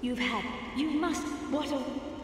You've had. You must. What a.